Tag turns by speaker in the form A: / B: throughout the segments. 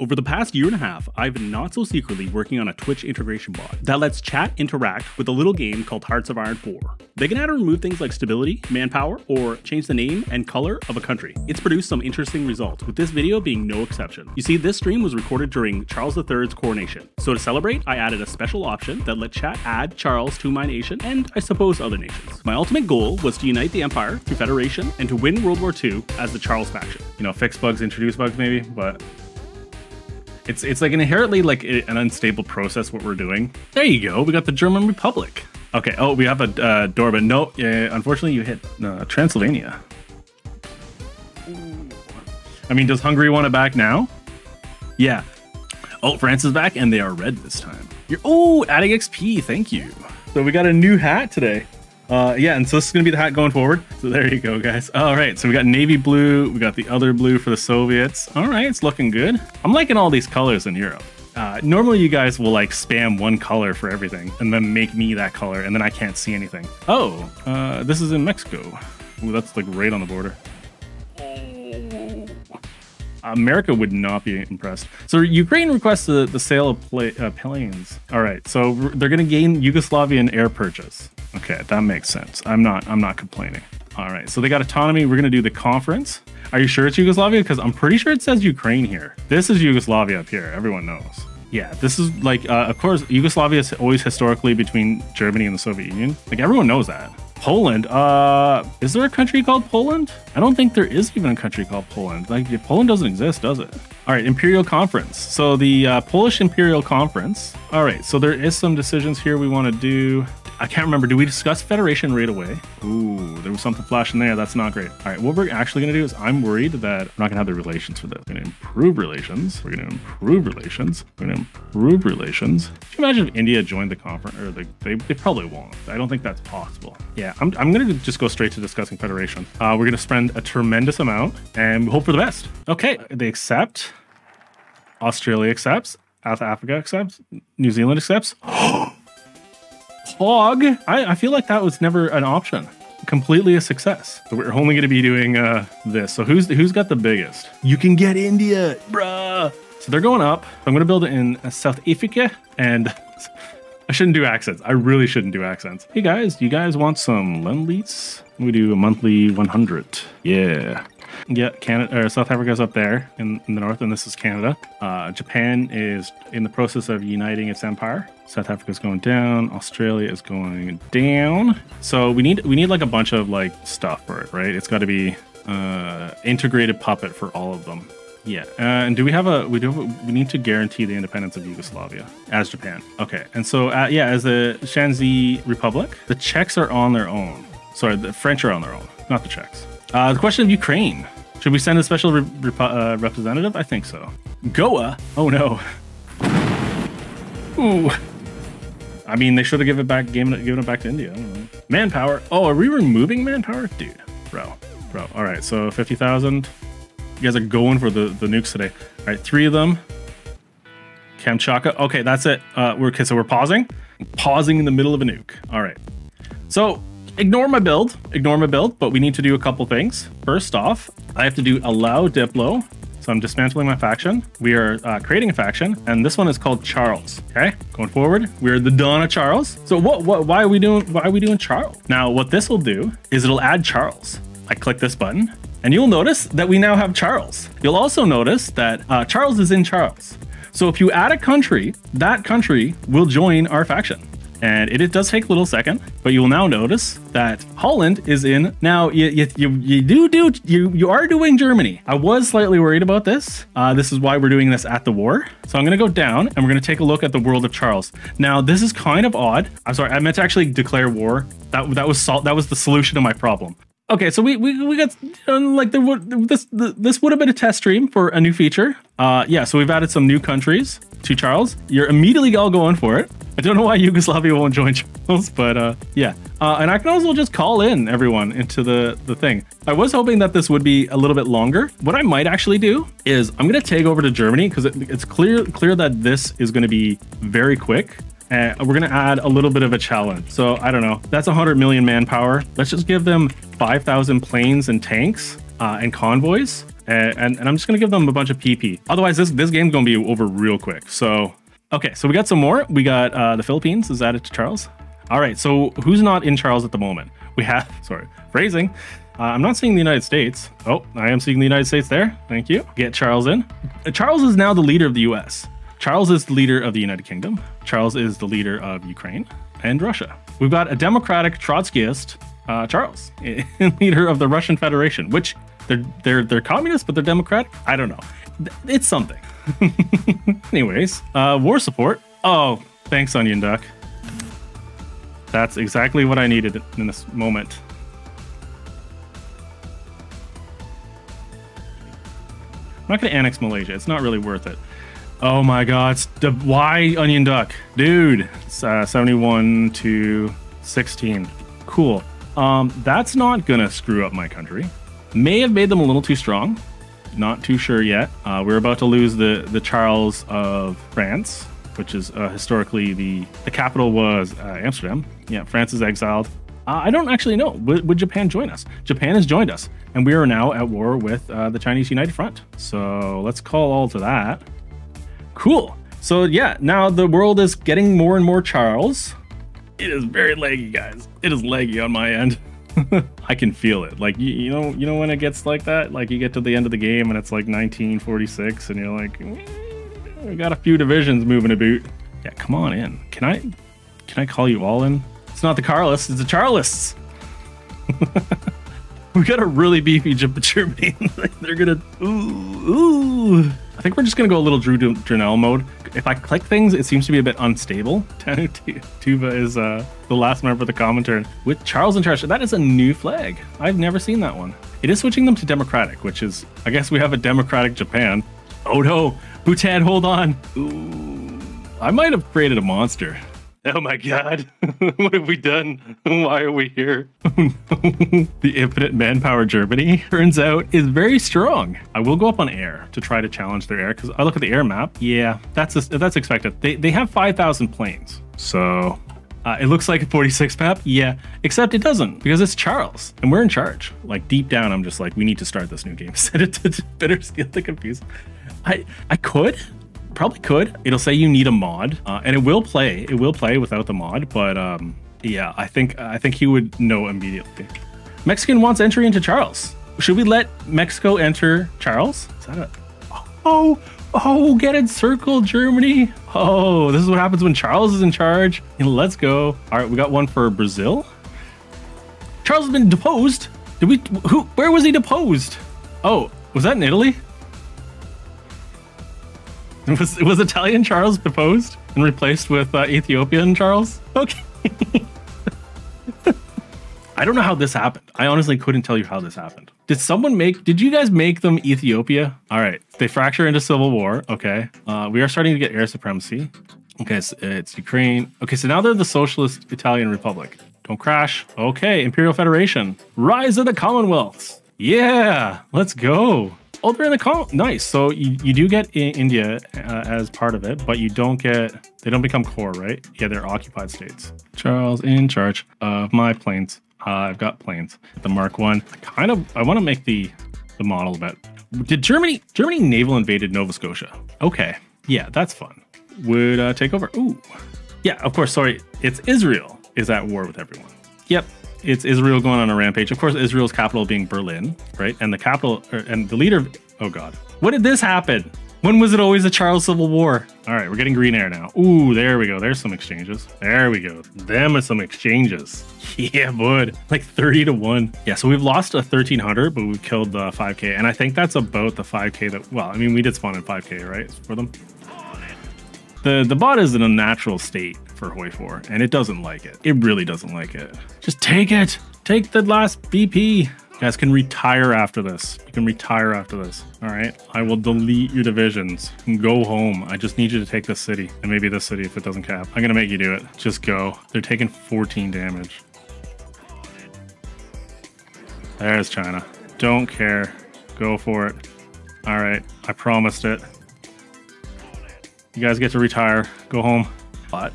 A: Over the past year and a half, I've been not so secretly working on a Twitch integration bot that lets chat interact with a little game called Hearts of Iron 4. They can add or remove things like stability, manpower, or change the name and color of a country. It's produced some interesting results, with this video being no exception. You see, this stream was recorded during Charles III's coronation. So to celebrate, I added a special option that let chat add Charles to my nation and I suppose other nations. My ultimate goal was to unite the Empire through Federation and to win World War II as the Charles faction. You know, fix bugs, introduce bugs maybe, but it's it's like inherently like an unstable process what we're doing. There you go. We got the German Republic. Okay. Oh, we have a uh, door, but no. Yeah, unfortunately, you hit uh, Transylvania. I mean, does Hungary want it back now? Yeah. Oh, France is back, and they are red this time. You're oh, adding XP. Thank you. So we got a new hat today. Uh, yeah, and so this is gonna be the hat going forward. So there you go, guys. All right, so we got navy blue, we got the other blue for the Soviets. All right, it's looking good. I'm liking all these colors in Europe. Uh, normally you guys will like spam one color for everything and then make me that color and then I can't see anything. Oh, uh, this is in Mexico. Ooh, that's like right on the border. America would not be impressed. So Ukraine requests the, the sale of uh, planes. All right, so they're going to gain Yugoslavian air purchase. Okay, that makes sense. I'm not I'm not complaining. All right, so they got autonomy. We're gonna do the conference. Are you sure it's Yugoslavia? Because I'm pretty sure it says Ukraine here. This is Yugoslavia up here. Everyone knows. Yeah, this is like, uh, of course, Yugoslavia is always historically between Germany and the Soviet Union. Like everyone knows that. Poland. Uh, is there a country called Poland? I don't think there is even a country called Poland. Like Poland doesn't exist, does it? All right, Imperial Conference. So the uh, Polish Imperial Conference. All right, so there is some decisions here we want to do. I can't remember. Do we discuss Federation right away? Ooh, there was something flashing there. That's not great. All right, what we're actually going to do is I'm worried that we're not going to have the relations for this. We're going to improve relations. We're going to improve relations. We're going to improve relations. Can you imagine if India joined the conference? Or the, they, they probably won't. I don't think that's possible. Yeah, I'm, I'm going to just go straight to discussing Federation. Uh, we're going to spend a tremendous amount and hope for the best. Okay, they accept. Australia accepts. South Africa accepts. New Zealand accepts. Hog. I, I feel like that was never an option. Completely a success. So we're only going to be doing uh, this. So who's who's got the biggest? You can get India, bruh. So they're going up. I'm going to build it in South Africa, and I shouldn't do accents. I really shouldn't do accents. Hey guys, you guys want some lend lease? We do a monthly 100. Yeah. Yeah, Canada or South Africa's up there in, in the north, and this is Canada. Uh, Japan is in the process of uniting its empire. South Africa's going down. Australia is going down. So we need we need like a bunch of like stuff for it, right? It's got to be uh, integrated puppet for all of them. Yeah, uh, and do we have a we do we need to guarantee the independence of Yugoslavia as Japan. Okay, and so uh, yeah, as the Shanxi Republic, the Czechs are on their own. Sorry, the French are on their own, not the Czechs. Uh, the question of Ukraine. Should we send a special re uh, representative? I think so. Goa? Oh no. Ooh. I mean, they should have given it back, given it, given it back to India. Manpower. Oh, are we removing manpower, dude? Bro, bro. All right, so fifty thousand. You guys are going for the the nukes today. All right, three of them. Kamchatka. Okay, that's it. Uh, we're okay. So we're pausing. Pausing in the middle of a nuke. All right. So ignore my build, ignore my build, but we need to do a couple things. First off, I have to do allow Diplo. So I'm dismantling my faction. We are uh, creating a faction, and this one is called Charles. Okay, going forward, we're the Donna Charles. So what, what, why are we doing, why are we doing Charles? Now, what this will do is it'll add Charles. I click this button, and you'll notice that we now have Charles. You'll also notice that uh, Charles is in Charles. So if you add a country, that country will join our faction and it, it, does take a little second, but you will now notice that Holland is in. Now, you, you, you, you do do, you, you are doing Germany. I was slightly worried about this. Uh, this is why we're doing this at the war. So I'm gonna go down and we're gonna take a look at the world of Charles. Now, this is kind of odd. I'm sorry, I meant to actually declare war. That, that was salt. That was the solution to my problem. Okay, so we we, we got like there would this this would have been a test stream for a new feature. Uh, yeah, so we've added some new countries to Charles. You're immediately all going for it. I don't know why Yugoslavia won't join Charles, but uh, yeah. Uh, and I can also just call in everyone into the, the thing. I was hoping that this would be a little bit longer. What I might actually do is I'm going to take over to Germany because it, it's clear clear that this is going to be very quick. And we're going to add a little bit of a challenge. So I don't know. That's 100 million manpower. Let's just give them 5,000 planes and tanks uh, and convoys and, and, and I'm just gonna give them a bunch of PP. Otherwise, this this game's gonna be over real quick. So okay, so we got some more. We got uh, the Philippines is added to Charles. All right, so who's not in Charles at the moment? We have sorry phrasing. Uh, I'm not seeing the United States. Oh, I am seeing the United States there. Thank you. Get Charles in. Uh, Charles is now the leader of the U.S. Charles is the leader of the United Kingdom. Charles is the leader of Ukraine and Russia. We've got a democratic Trotskyist uh, Charles, leader of the Russian Federation, which they're they're they're communist, but they're democratic. I don't know. It's something. Anyways, uh, war support. Oh, thanks, Onion Duck. That's exactly what I needed in this moment. I'm not going to annex Malaysia. It's not really worth it. Oh my god, why onion duck? Dude, uh, 71 to 16. Cool. Um, that's not gonna screw up my country. May have made them a little too strong. Not too sure yet. Uh, we're about to lose the the Charles of France, which is uh, historically the the capital was uh, Amsterdam. Yeah, France is exiled. Uh, I don't actually know. Would, would, Japan join us? Japan has joined us, and we are now at war with uh, the Chinese United Front. So let's call all to that. Cool. So yeah, now the world is getting more and more Charles. It is very laggy, guys. It is laggy on my end. I can feel it. Like you, you, know, you know when it gets like that. Like you get to the end of the game and it's like 1946, and you're like, mm, we got a few divisions moving about. Yeah, come on in. Can I, can I call you all in? It's not the Carlists, it's the Charlists. we got a really beefy Germany. They're gonna ooh ooh. I think we're just gonna go a little Drew Journal mode. If I click things, it seems to be a bit unstable. Tannu Tuva is uh, the last member of the Comintern with Charles in charge. That is a new flag. I've never seen that one. It is switching them to democratic, which is I guess we have a democratic Japan. Oh no, Bhutan, hold on. Ooh, I might have created a monster. Oh my god, what have we done? Why are we here? the infinite manpower Germany turns out is very strong. I will go up on air to try to challenge their air because I look at the air map. Yeah, that's a, that's expected. They they have 5,000 planes, so uh, it looks like a 46 map. Yeah, except it doesn't because it's Charles and we're in charge. Like deep down, I'm just like, we need to start this new game. Set it to bitter steel to confuse. I I could probably could. It'll say you need a mod, uh, and it will play. It will play without the mod, but um, yeah, I think I think he would know immediately. Mexican wants entry into Charles. Should we let Mexico enter Charles? Is that a oh oh get encircled Germany? Oh, this is what happens when Charles is in charge. Let's go. All right, we got one for Brazil. Charles has been deposed. Did we? Who? Where was he deposed? Oh, was that in Italy? Was was Italian Charles deposed and replaced with uh, Ethiopian Charles? Okay. I don't know how this happened. I honestly couldn't tell you how this happened. Did someone make? Did you guys make them Ethiopia? All right, they fracture into civil war. Okay, uh, we are starting to get air supremacy. Okay, so it's Ukraine. Okay, so now they're the Socialist Italian Republic. Don't crash. Okay, Imperial Federation. Rise of the Commonwealths. Yeah, let's go. Oh, they're in the call. Nice. So you, you do get in India uh, as part of it, but you don't get. They don't become core, right? Yeah, they're occupied states. Charles in charge of my planes. Uh, I've got planes. The Mark One. I kind of. I want to make the the model a bit. Did Germany Germany naval invaded Nova Scotia? Okay. Yeah, that's fun. Would uh, take over. Ooh. Yeah, of course. Sorry, it's Israel is at war with everyone. Yep, it's Israel going on a rampage. Of course, Israel's capital being Berlin, right? And the capital er, and the leader. Of, oh God, what did this happen? When was it always a Charles Civil War? All right, we're getting green air now. Ooh, there we go. There's some exchanges. There we go. Them are some exchanges. Yeah, bud. Like 30 to 1. Yeah, so we've lost a 1300, but we've killed the 5k. And I think that's about the 5k that, well, I mean, we did spawn in 5k, right? For them. The, the bot is in a natural state for Hoi 4, and it doesn't like it. It really doesn't like it. Just take it. Take the last VP. You guys can retire after this. You can retire after this. All right. I will delete your divisions go home. I just need you to take this city and maybe this city if it doesn't cap. I'm going to make you do it. Just go. They're taking 14 damage. There's China. Don't care. Go for it. All right. I promised it. You guys get to retire. Go home.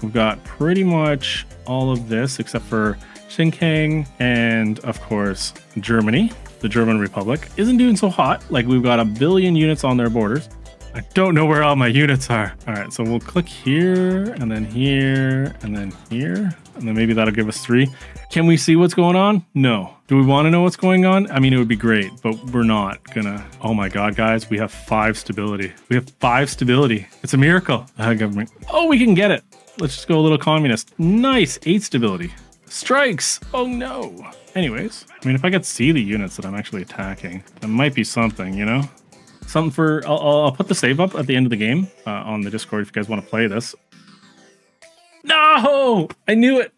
A: We've got pretty much all of this except for Xinjiang and, of course, Germany. the German Republic, isn't doing so hot. Like we've got a billion units on their borders. I don't know where all my units are. All right, so we'll click here and then here and then here. And then maybe that'll give us three. Can we see what's going on? No. Do we want to know what's going on? I mean, it would be great, but we're not gonna. Oh my God, guys, we have five stability. We have five stability. It's a miracle. Uh, government. Oh, we can get it. Let's just go a little communist. Nice, eight stability. Strikes. Oh no. Anyways, I mean, if I could see the units that I'm actually attacking, that might be something, you know? Something for, I'll, I'll put the save up at the end of the game uh, on the Discord if you guys want to play this. No! I knew it.